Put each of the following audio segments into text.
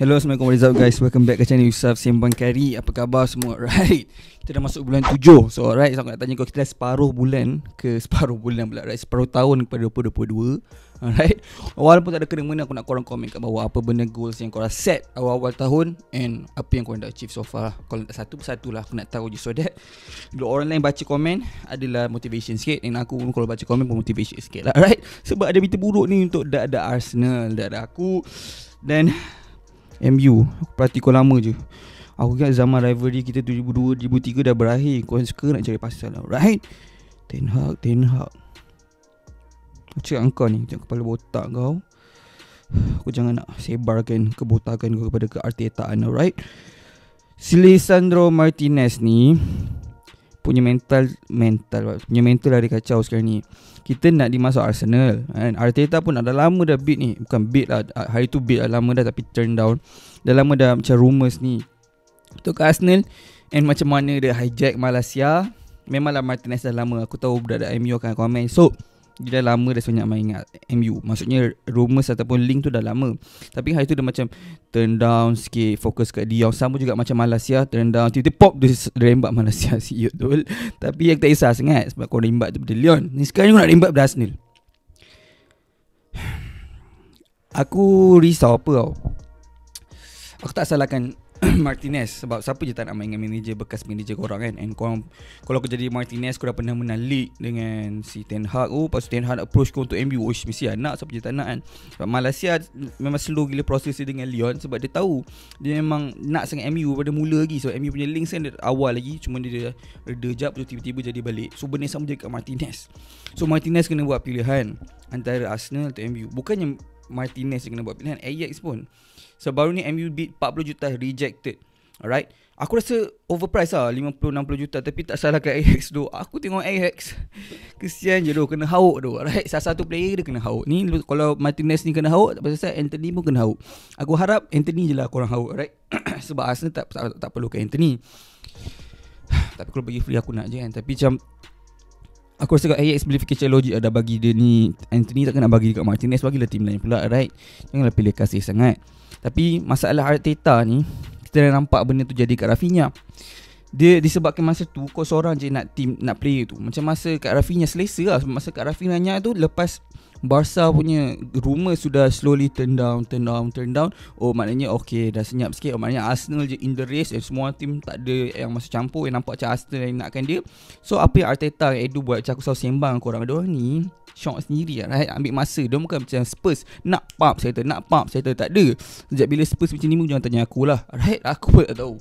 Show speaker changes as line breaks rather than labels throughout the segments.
Hello, Assalamualaikum, what is up guys? Welcome back ke channel Yusuf Sembang Kari. Apa khabar semua? Right, kita dah masuk bulan tujuh. So alright, so aku nak tanya kau kita dah separuh bulan Ke separuh bulan pula, right? Separuh tahun kepada 2022 Alright. Walaupun tak ada kena mana aku nak korang komen kat bawah Apa benda goals yang korang set awal-awal tahun And apa yang korang dah achieve so far. Kalau tak satu persatu lah aku nak tahu je. So that Bila orang lain baca komen Adalah motivation sikit. And aku pun kalau baca komen pun motivation sikit lah Alright? Sebab ada berita buruk ni untuk dak-dak Arsenal Dak-dak aku. Dan MU Aku perhati kau lama je. Aku ingat zaman rivalry kita 2002 2003 dah berakhir. Kau suka nak cari pasal lah Right? Ten Hag Ten Hag. Cakap kau ni Jangan kepala botak kau. Aku jangan nak sebarkan kebotakan kau kepada ke Arteta Right? Si Lisandro Martinez ni Punya mental Mental Punya mental ada kacau sekarang ni. Kita nak dimasuk Arsenal and Arteta pun dah lama dah bid ni. Bukan bid lah hari tu bid lah lama dah tapi turn down. Dah lama dah macam rumours ni. Untuk ke Arsenal and macam mana dia hijack Malaysia? Memanglah Martinez dah lama. Aku tahu budak MU akan komen. So dia dah lama dah sebanyak main MU Maksudnya rumours ataupun link tu dah lama. Tapi hari tu dia macam Turn down sikit Fokus kat Dion. Sama juga macam Malaysia Turn down. Tiba-tiba pop Dia rembat Malaysia si betul Tapi yang tak kisah sangat Sebab kau rembat daripada Leon. Ni sekarang kau nak rembat daripada Arsenal. Aku risau apa tau? Aku tak salahkan Martinez. Sebab siapa je tak nak main dengan manager bekas manager korang kan? And korang kalau kau jadi Martinez dah pernah menang league dengan si Ten Hag. Oh pas Ten Hag approach kau untuk MU oh mesti nak. Siapa je tak nak kan? Sebab Malaysia memang slow gila proses dia dengan Lyon. Sebab dia tahu dia memang nak sangat MU pada mula lagi. So MU punya links kan awal lagi. Cuma dia reda jap tiba-tiba jadi balik. So benda sama je kat Martinez. So Martinez kena buat pilihan antara Arsenal atau MU bukannya Martinez yang kena buat pilihan Ajax pun. So baru ni MU beat 40 juta rejected Alright? Aku rasa overpriced lah 50-60 juta. Tapi tak salah kat Ajax tu. Aku tengok Ajax. Kesian je tu Kena hauk tu Alright? Salah satu player dia kena hauk. Ni kalau Martinez ni kena hauk Tak pasal Anthony pun kena hauk. Aku harap Anthony je lah korang hauk Alright? Sebab Arsenal tak, tak, tak perlu ke Anthony. Tapi kalau bagi free aku nak je kan. Tapi macam Aku rasa kat Ajax Simplification logic ada bagi dia ni Anthony takkan nak bagi dekat Martinez Bagilah tim lain pula right? Janganlah pilih kasih sangat. Tapi masalah Arteta ni Kita dah nampak benda tu jadi kat Rafinha. Dia disebabkan masa tu kau seorang je nak team nak player tu. Macam masa kat Rafinha selesa lah masa kat Rafinha tu lepas Barca punya rumor sudah slowly turn down, turn down, turn down. Oh maknanya okay dah senyap sikit. Oh maknanya Arsenal je in the race and semua team tak ada yang masuk campur yang nampak macam Arsenal yang nakkan dia. So apa yang Arteta yang Edu buat macam aku selalu sembang korang. Dia ni shock sendiri lah right? Ambil masa Dia bukan macam Spurs Nak pump settle Nak pump settle Tak ada Sejak bila Spurs macam ni Jangan tanya aku lah Right Aku pun tak tahu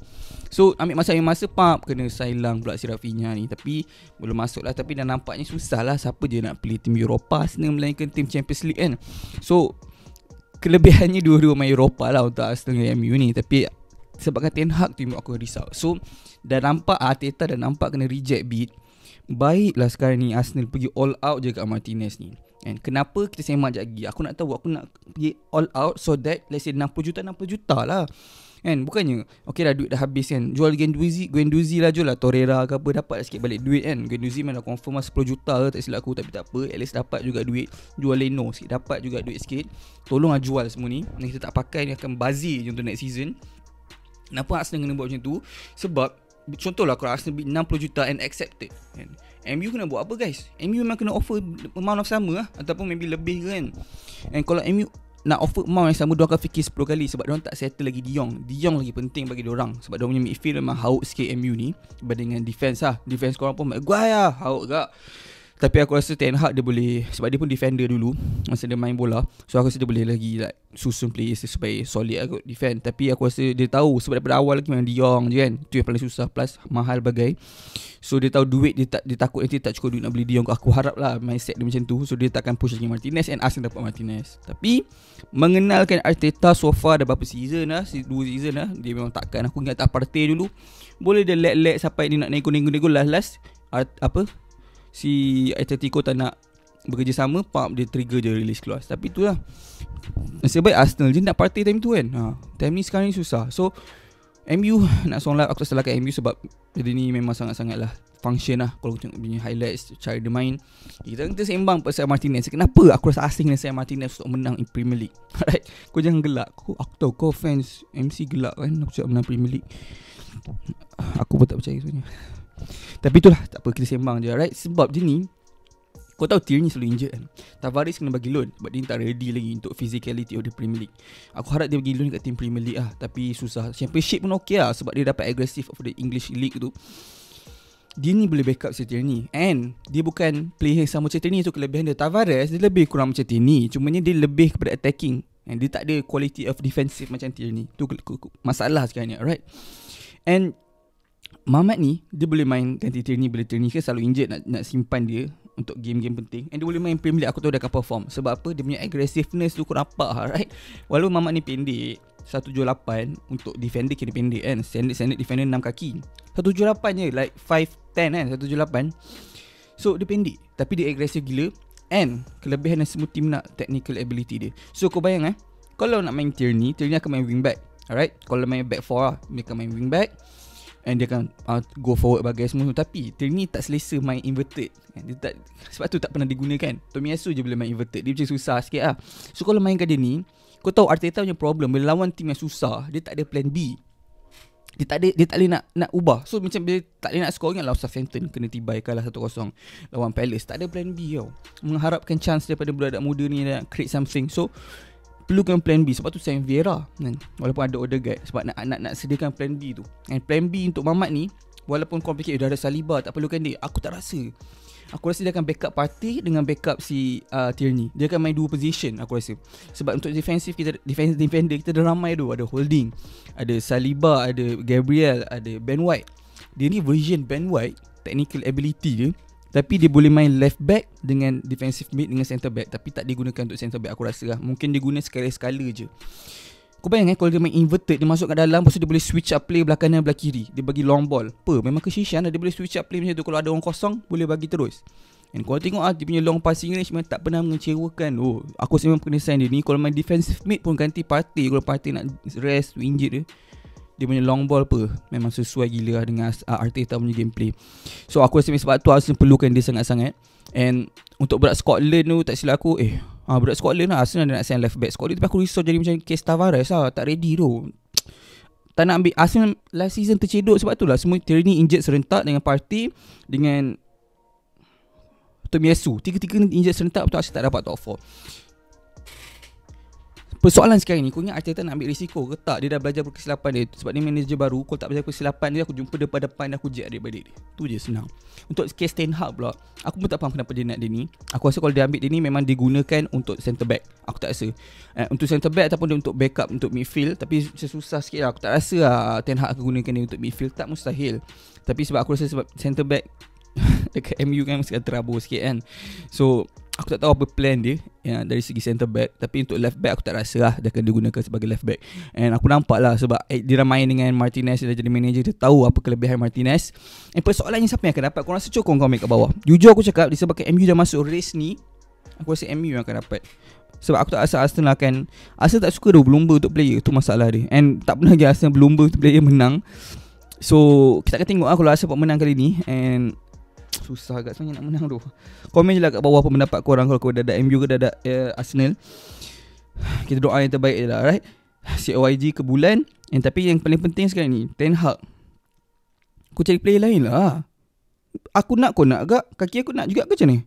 So ambil masa ambil masa pump Kena silang pula si Rafinha ni Tapi Belum masuk lah Tapi dah nampaknya susah lah Siapa je nak pilih tim Eropah Senang melainkan tim Champions League kan. So Kelebihannya dua-dua main Eropah lah Untuk Arsenal dengan MU ni. Tapi Sebabkan Ten Hag tu aku risau. So Dah nampak Arteta dah nampak kena reject bid. Baiklah sekarang ni Arsenal pergi all out je kat Martinez ni. And kenapa kita semak sekejap lagi? Aku nak tahu Aku nak pergi all out So that Let's say 60 juta 60 juta lah Kan? Bukannya Okay lah duit dah habis kan? Jual Genduzi Genduzi lah jual lah. Torreira ke apa Dapat lah sikit balik duit kan? Genduzi mana confirm lah 10 juta ke Tak silap aku Tapi tak apa. At least dapat juga duit. Jual Leno sikit Dapat juga duit sikit. Tolong lah jual semua ni. Yang kita tak pakai ni akan bazir je untuk next season. Kenapa Arsenal kena buat macam tu? Sebab Contohlah kalau Arsenal bid 60 juta and accepted kan? MU kena buat apa guys? MU memang kena offer amount of sama lah Ataupun maybe lebih kan? And kalau MU nak offer amount yang sama Dia akan fikir 10 kali Sebab dia tak settle lagi Dion Dion lagi penting bagi dia orang Sebab dia punya midfield memang hauk sikit MU ni. Berbanding dengan defense lah. Defense korang pun Maguire lah Hauk gak tapi aku rasa Ten Hag dia boleh Sebab dia pun defender dulu Masa dia main bola. So aku rasa dia boleh lagi like, Susun players supaya solid aku defend. Tapi aku rasa dia tahu Sebab daripada awal lagi memang Diong je kan Itu yang paling susah Plus mahal bagai. So dia tahu duit dia, tak, dia takut nanti tak cukup duit nak beli Diong Aku harap lah mindset dia macam tu. So dia takkan push lagi Martinez And Arsenal dapat Martinez. Tapi Mengenalkan Arteta so far Dah berapa season lah Dua season lah Dia memang takkan. Aku ingat tak partai dulu Boleh dia let-let Sampai dia nak nego-nego-nego Last-last Apa si Atletico tak nak bekerjasama pump dia trigger je release keluar. Tapi itulah nasib baik Arsenal je nak party time tu kan. Ha, time ni sekarang ni susah. So MU nak song live aku salahkan MU sebab jadi ni memang sangat-sangat lah function lah. Kalau tengok punya highlights Cara dia main. Kita kita sembang pasal Martinez. Kenapa? Aku rasa asing dengan Sam Martinez Untuk menang in Premier League. Alright. Kau jangan gelak. Aku, aku tahu kau fans MC gelak kan. Aku cakap menang Premier League. Aku pun tak percaya sebenarnya Tapi itulah Tak apa kita sembang je Alright? Sebab je ni kau tahu Tierney selalu injured kan? Tavares kena bagi loan Sebab dia tak ready lagi Untuk physicality of the Premier League. Aku harap dia bagi loan kat team Premier League lah Tapi susah. Championship pun okey lah Sebab dia dapat aggressive Of the English League tu. Dia ni boleh backup si Tierney And Dia bukan player sama macam Tierney tu kelebihan dia Tavares dia lebih kurang macam Tierney Cumanya dia lebih kepada attacking. And dia tak ada quality of defensive macam Tierney Tu masalah sekarang ni Alright? And Mamat ni Dia boleh main ganti Tierney Bila Tierney kan selalu injured nak, nak simpan dia Untuk game-game penting. And dia boleh main Premier League Aku tahu dia akan perform. Sebab apa? Dia punya aggressiveness tu nampak lah right? Walaupun Mamat ni pendek 178 Untuk defender kira pendek kan? Standard, standard defender 6 kaki. 178 je Like 5'10 kan? 178 So dia pendek Tapi dia agresif gila. And Kelebihan yang semua team nak Technical ability dia. So kau bayang eh? Kalau nak main Tierney Tierney akan main wing back Alright? Kalau main back 4 lah Dia main wing back And dia akan uh, go forward bagai semua Tapi Tierney tak selesa main inverted dia tak, Sebab tu tak pernah digunakan Tomiyasu je boleh main inverted Dia macam susah sikit lah So kalau mainkan dia ni Kau tahu Arteta punya problem Bila lawan tim yang susah Dia tak ada plan B dia tak ada dia tak boleh nak nak ubah. So macam dia tak boleh nak score ingat lawan Southampton kena tibai kalah 1-0 lawan Palace. Tak ada plan B tau. Mengharapkan chance daripada budak muda ni nak create something. So perlukan plan B. Sebab tu saya Vieira kan. Walaupun ada Odegaard sebab nak nak nak sediakan plan B tu. And plan B untuk Mamat ni walaupun kau fikir dah ada Saliba tak perlukan dia. Aku tak rasa. Aku rasa dia akan backup party dengan backup si uh, Tierney. Dia akan main dua position aku rasa. Sebab untuk defensive kita defense defender kita ada ramai tu. Ada Holding ada Saliba ada Gabriel ada Ben White. Dia ni version Ben White technical ability dia tapi dia boleh main left back dengan defensive mid dengan center back. Tapi tak digunakan untuk center back aku rasa lah. Mungkin dia guna sekali-sekala je. Kau bayang eh kalau dia main inverted Dia masuk ke dalam Lepas tu dia boleh switch up play belah kanan belah kiri. Dia bagi long ball. Apa? Memang kesishan lah Dia boleh switch up play macam tu. Kalau ada orang kosong Boleh bagi terus. And kalau tengok ah, dia punya long passing range memang tak pernah mengecewakan. Oh, aku memang kena sign dia ni. Kalau main defensive mid pun ganti party Kalau party nak rest, injured dia dia punya long ball apa memang sesuai gila lah dengan uh, Arteta punya gameplay. So aku rasa sebab tu Arsenal perlukan dia sangat-sangat. And untuk berat Scotland tu tak silap aku eh ah berat Scotland lah Arsenal dia nak sign left back Scotland tapi aku risau jadi macam case Tavares lah tak ready tu. Tak nak ambil Arsenal last season tercedok sebab tu lah semua Tierney injured serentak dengan party dengan Tomiyasu. Tiga-tiga injured serentak betul Arsenal tak dapat top 4. Persoalan sekarang ni Kau ingat Arteta nak ambil risiko ke tak? Dia dah belajar berkesilapan dia. Sebab dia manager baru Kau tak belajar berkesilapan dia Aku jumpa depan depan Aku jet dia. Tu je senang. Untuk case Ten Hag pula Aku pun tak faham kenapa dia nak dia ni. Aku rasa kalau dia ambil dia ni Memang digunakan untuk center back. Aku tak rasa. Eh, Untuk center back ataupun dia untuk backup Untuk midfield Tapi susah sikit lah. Aku tak rasa lah Ten Hag akan gunakan dia untuk midfield. Tak mustahil. Tapi sebab aku rasa sebab center back Dekat MU kan mesti terabur sikit kan. So Aku tak tahu apa plan dia ya, Dari segi center back. Tapi untuk left back Aku tak rasa lah Dia akan digunakan sebagai left back. And aku nampak lah Sebab eh, dia main dengan Martinez Dia jadi manager Dia tahu apa kelebihan Martinez. And persoalannya siapa yang akan dapat? Kau rasa kau ambil kat bawah? Jujur aku cakap Disebabkan MU dah masuk race ni Aku rasa MU yang akan dapat. Sebab aku tak rasa Arsenal akan Arsenal tak suka tu Berlumba untuk player. Itu masalah dia. And tak pernah lagi Arsenal berlumba untuk player menang. So Kita akan tengok lah Kalau Arsenal menang kali ni. And Susah agak sebenarnya nak menang tu Komen je lah kat bawah apa pendapat korang Kalau dah ada MU ke ada uh, Arsenal. Kita doa yang terbaik je lah right COYG ke bulan. And tapi yang paling penting sekarang ni Ten Hag. Kau cari player lain lah. Aku nak kau nak agak Kaki aku nak juga ke macam ni